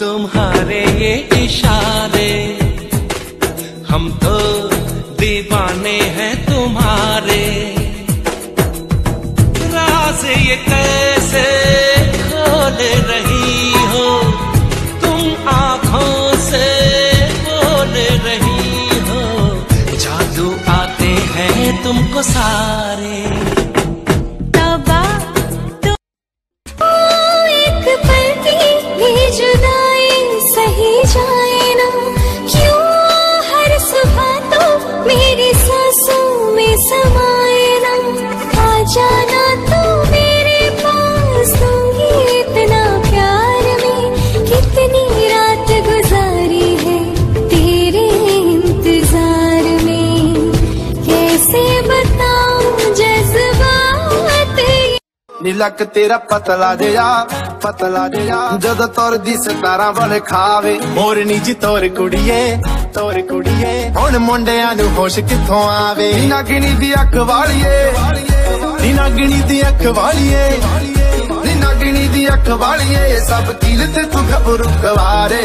तुम्हारे ये इशारे, हम तो दीवाने हैं तुम्हारे। राज ये कैसे खोल रही हो? तुम आँखों से बोल रही हो। जादू आते हैं तुमको सारे। तबा जाए ना क्यों हर सुबह तो मेरी सांसों में समाए ना आ जाना तो मेरे पास दूँगी इतना प्यार में। कितनी रात गुजारी है तेरे इंतज़ार में। कैसे बताऊँ जज्बात? नीलक तेरा पतला दिया ਪਤਲਾ ਜਿਹਾ। ਜਦੋਂ ਤੁਰਦੀ ਸਤਾਰਾਂ ਵਾਲੇ ਖਾਵੇ। ਮੋਰਨੀ ਜੀ, ਤੋਰ ਕੁੜੀਏ ਤੋਰ ਕੁੜੀਏ। ਹੁਣ ਮੁੰਡਿਆਂ ਨੂੰ ਹੋਸ਼ ਕਿੱਥੋਂ ਆਵੇ? ਨਾਗਣੀ ਦੀ ਅੱਖ ਵਾਲੀਏ। ਨੀ ਨਾਗਣੀ ਦੀ ਅੱਖ ਵਾਲੀਏ। ਨੀ ਨਾਗਣੀ ਦੀ ਅੱਖ ਵਾਲੀਏ। ਸਭ ਕੀਲ ਤੇ ਤੂੰ ਘਬਰੂ ਕਵਾਰੇ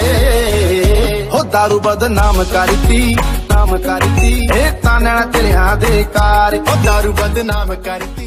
ਹੋ ਦਾਰੂ ਬਦਨਾਮ ਕਰਤੀ, ਨਾਮ ਕਰਤੀ। ਇਹ ਤਾਨਣਾ ਤੇਰਿਆਂ ਦੇ ਕਾਰ। ਹੋ ਦਾਰੂ ਬਦਨਾਮ ਕਰਤੀ।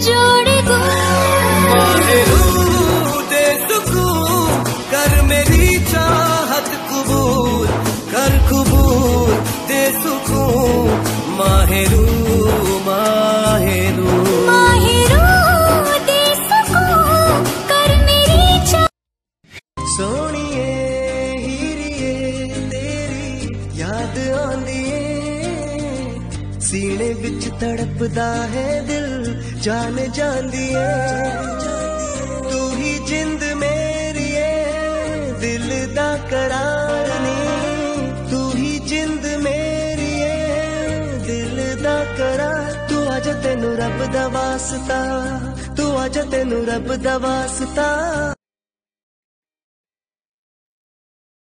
就。ਸੀਨੇ ਵਿੱਚ ਤੜਪਦਾ ਹੈ ਦਿਲ, ਜਾਨ ਜਾਂਦੀ ਏ। ਤੂੰ ਹੀ ਜਿੰਦ ਮੇਰੀ ਏ, ਦਿਲ ਦਾ ਕਰਾਰ ਨੀ। ਤੂੰ ਹੀ ਜਿੰਦ ਮੇਰੀ ਏ, ਦਿਲ ਦਾ ਕਰਾਰ। ਤੂੰ ਅੱਜ ਤੈਨੂੰ ਰੱਬ ਦਾ ਵਾਸਤਾ, ਤੂੰ ਅੱਜ ਤੈਨੂੰ ਰੱਬ ਦਾ ਵਾਸਤਾ।